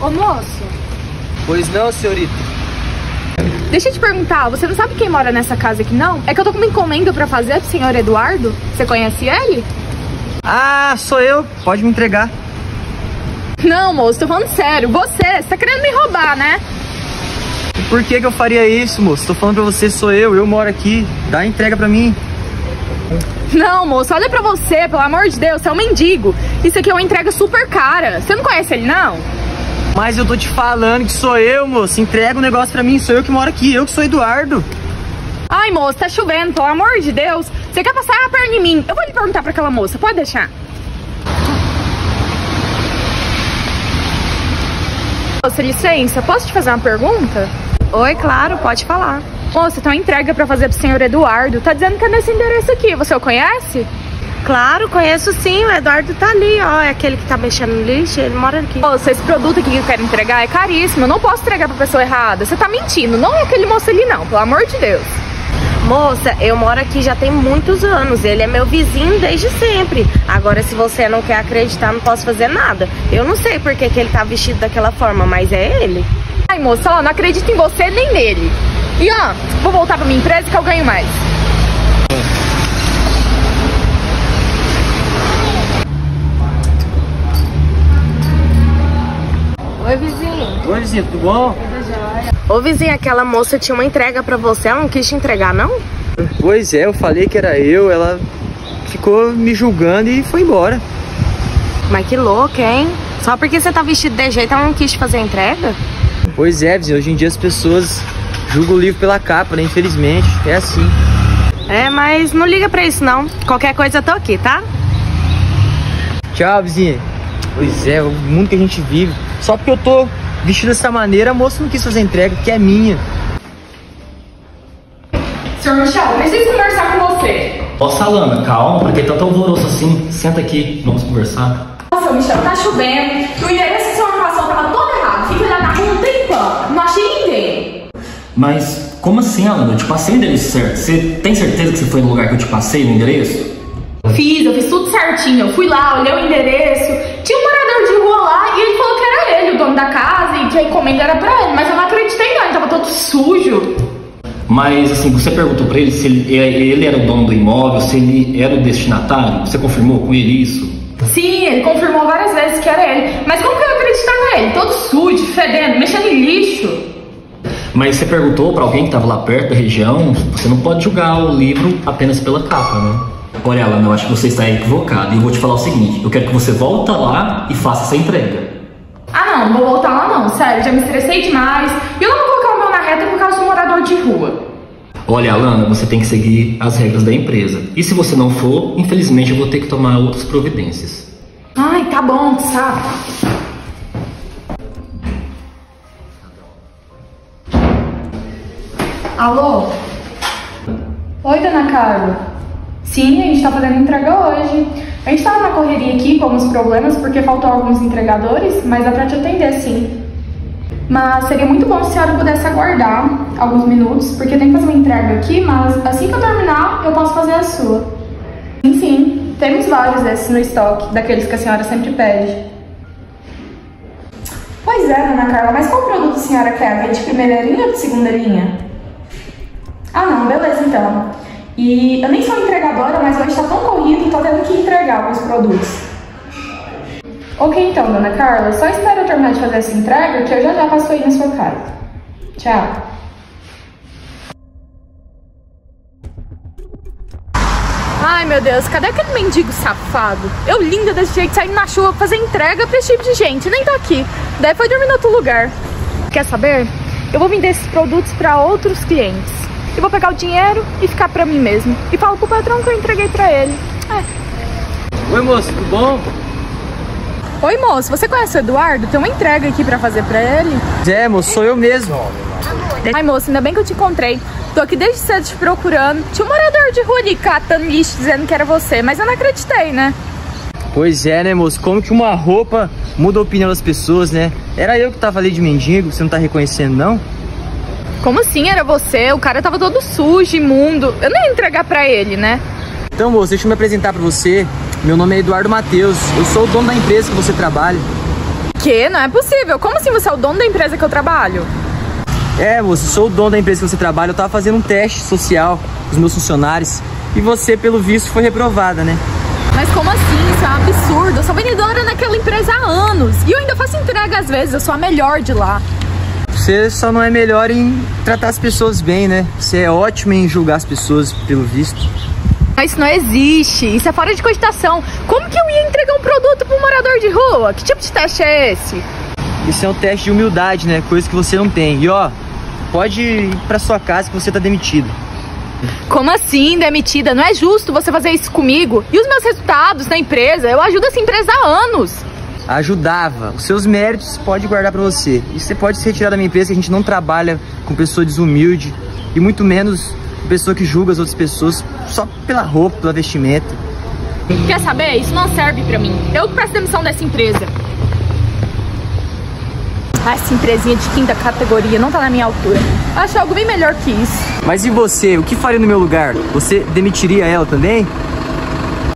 Ô moço, Pois não, senhorita. deixa eu te perguntar, você não sabe quem mora nessa casa aqui não? É que eu tô com uma encomenda pra fazer pro senhor Eduardo. Você conhece ele? Ah, sou eu. Pode me entregar. Não, moço, tô falando sério. Você, você tá querendo me roubar, né? Por que, que eu faria isso, moço? Tô falando pra você, sou eu. Eu moro aqui. Dá a entrega pra mim. Não, moço, olha pra você, pelo amor de Deus, você é um mendigo. Isso aqui é uma entrega super cara. Você não conhece ele, não? Mas eu tô te falando que sou eu, moço. Entrega o negócio pra mim. Sou eu que moro aqui. Eu que sou Eduardo. Ai, moço, tá chovendo, pelo amor de Deus. Você quer passar a perna em mim? Eu vou lhe perguntar pra aquela moça, pode deixar. Moça, licença, posso te fazer uma pergunta? Oi, claro, pode falar. Moça, tem uma entrega pra fazer pro senhor Eduardo. Tá dizendo que é nesse endereço aqui. Você o conhece? Claro, conheço sim, o Eduardo tá ali, ó. É aquele que tá mexendo no lixo, ele mora aqui. Moça, esse produto aqui que eu quero entregar é caríssimo. Eu não posso entregar pra pessoa errada. Você tá mentindo. Não é aquele moço ali, não. Pelo amor de Deus. Moça, eu moro aqui já tem muitos anos. Ele é meu vizinho desde sempre. Agora, se você não quer acreditar, não posso fazer nada. Eu não sei por que, que ele tá vestido daquela forma, mas é ele. Ai, moça, ó, não acredito em você nem nele. E ó, vou voltar pra minha empresa que eu ganho mais. Oi, vizinho. Oi, vizinho, tudo bom? Ô, vizinho, aquela moça tinha uma entrega pra você. Ela não quis te entregar, não? Pois é, eu falei que era eu. Ela ficou me julgando e foi embora. Mas que louca, hein? Só porque você tá vestido de jeito, ela não quis te fazer a entrega? Pois é, vizinho. Hoje em dia as pessoas julgam o livro pela capa, né? Infelizmente. É assim. É, mas não liga pra isso, não. Qualquer coisa eu tô aqui, tá? Tchau, vizinha. Pois é, o mundo que a gente vive. Só porque eu tô vestido dessa maneira, a moça não quis fazer entrega, que é minha. Senhor Michel, preciso conversar com você. Nossa, Alana, calma, por que tá tão alvoroço assim? Senta aqui, vamos conversar. Nossa, Michel, tá chovendo. O endereço que o senhor me passou tava todo errado. Fiquei olhando na rua um tempão. Não achei ninguém. Mas como assim, Alana? Eu te passei o endereço certo. Você tem certeza que você foi no lugar que eu te passei no endereço? Fiz, eu fiz tudo certinho. Eu fui lá, olhei o endereço. Tinha um morador de rua lá e ele falou que era ele, o dono da casa, e que a encomenda era pra ele. Mas eu não acreditei, não. Ele tava todo sujo. Mas assim, você perguntou pra ele se ele, ele era o dono do imóvel, se ele era o destinatário? Você confirmou com ele isso? Sim, ele confirmou várias vezes que era ele. Mas como que eu ia acreditar nele? Todo sujo, fedendo, mexendo em lixo. Mas você perguntou pra alguém que tava lá perto da região? Você não pode julgar o livro apenas pela capa, né? Olha, Alana, eu acho que você está equivocado. E eu vou te falar o seguinte: eu quero que você volta lá e faça essa entrega. Não, não vou voltar lá não. Sério, já me estressei demais. E eu não vou colocar o meu na reta por causa do morador de rua. Olha, Alana, você tem que seguir as regras da empresa. E se você não for, infelizmente eu vou ter que tomar outras providências. Ai, tá bom, saco. Alô? Oi, dona Carla. Sim, a gente tá fazendo entrega hoje. A gente tava na correria aqui com alguns problemas porque faltou alguns entregadores, mas dá pra te atender sim. Mas seria muito bom se a senhora pudesse aguardar alguns minutos, porque tenho que fazer uma entrega aqui, mas assim que eu terminar, eu posso fazer a sua. Enfim, temos vários desses no estoque, daqueles que a senhora sempre pede. Pois é, dona Carla, mas qual produto a senhora quer? Aquele de primeira linha ou de segunda linha? Ah, não, beleza então. E eu nem sou entregadora, mas hoje tá tão corrido, tô tendo que entregar alguns produtos. Ok então, dona Carla, só espera eu terminar de fazer essa entrega que eu já já passo aí na sua casa. Tchau. Ai meu Deus, cadê aquele mendigo safado? Eu linda desse jeito, saindo na chuva pra fazer entrega pra esse tipo de gente, nem tô aqui. Daí foi dormir em outro lugar. Quer saber? Eu vou vender esses produtos pra outros clientes. E vou pegar o dinheiro e ficar pra mim mesmo. E falo pro patrão que eu entreguei pra ele. É. Oi, moço, tudo bom? Oi moço, você conhece o Eduardo? Tem uma entrega aqui pra fazer pra ele. É, moço, sou eu mesmo. Ai moço, ainda bem que eu te encontrei. Tô aqui desde cedo te procurando. Tinha um morador de rua ali catando lixo dizendo que era você, mas eu não acreditei, né? Pois é, né, moço? Como que uma roupa muda a opinião das pessoas, né? Era eu que tava ali de mendigo, você não tá reconhecendo, não? Como assim era você? O cara tava todo sujo, imundo. Eu não ia entregar pra ele, né? Então, moço, deixa eu me apresentar pra você. Meu nome é Eduardo Matheus. Eu sou o dono da empresa que você trabalha. Que? Não é possível. Como assim você é o dono da empresa que eu trabalho? É, moço, sou o dono da empresa que você trabalha. Eu tava fazendo um teste social com os meus funcionários. E você, pelo visto, foi reprovada, né? Mas como assim? Isso é um absurdo. Eu sou vendedora naquela empresa há anos. E eu ainda faço entrega às vezes. Eu sou a melhor de lá. Você só não é melhor em tratar as pessoas bem, né? Você é ótimo em julgar as pessoas, pelo visto. Mas isso não existe. Isso é fora de cogitação. Como que eu ia entregar um produto para um morador de rua? Que tipo de teste é esse? Isso é um teste de humildade, né? Coisa que você não tem. E ó, pode ir pra sua casa que você tá demitido. Como assim, demitida? Não é justo você fazer isso comigo. E os meus resultados na empresa? Eu ajudo essa empresa há anos. Ajudava. Os seus méritos pode guardar pra você. E você pode se retirar da minha empresa que a gente não trabalha com pessoa desumilde e muito menos com pessoa que julga as outras pessoas só pela roupa, pela vestimenta. Quer saber? Isso não serve pra mim. Eu que presto demissão dessa empresa. Ah, essa empresinha de quinta categoria não tá na minha altura. Acho algo bem melhor que isso. Mas e você? O que faria no meu lugar? Você demitiria ela também?